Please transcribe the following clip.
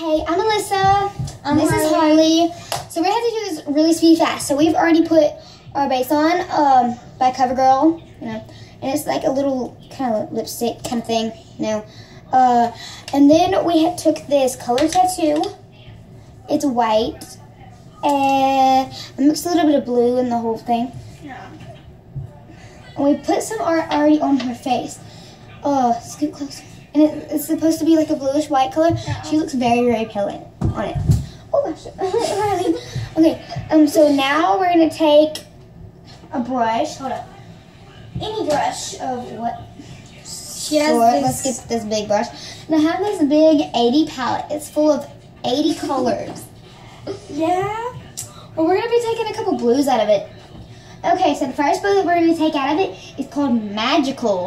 Hey, I'm Alyssa. I'm this is Harley. So we're gonna have to do this really speedy fast. So we've already put our base on um, by CoverGirl, you know, and it's like a little kind of lipstick kind of thing, you know. Uh, and then we took this color tattoo. It's white, and I mixed a little bit of blue in the whole thing. Yeah. And we put some art already on her face. Uh, scoot closer. And it, it's supposed to be like a bluish white color. She looks very, very pale in, on it. Oh gosh. Okay, um, so now we're gonna take a brush. Hold up. Any brush of what? She has sort. Let's get this big brush. And I have this big 80 palette. It's full of 80 colors. Yeah. Well, we're gonna be taking a couple blues out of it. Okay, so the first blue that we're gonna take out of it is called Magical.